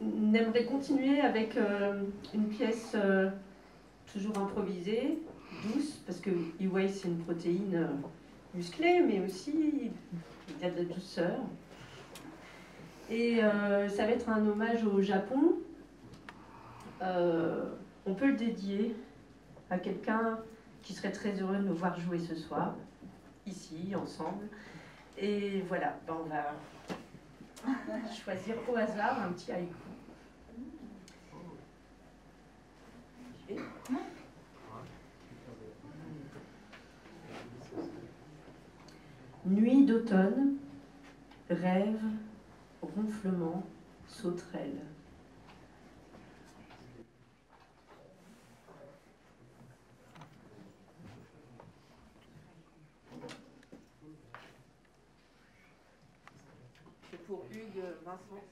aimerait continuer avec euh, une pièce euh, toujours improvisée, douce, parce que e c'est une protéine euh, musclée, mais aussi il y a de la douceur. Et ça va être un hommage au Japon. on peut le dédier à quelqu'un qui serait très heureux de nous voir jouer ce soir, ici, ensemble. Et voilà, ben, on va choisir au hasard un petit haïku. Nuit d'automne, rêve, ronflement, sauterelle. pour Hugues Vincent.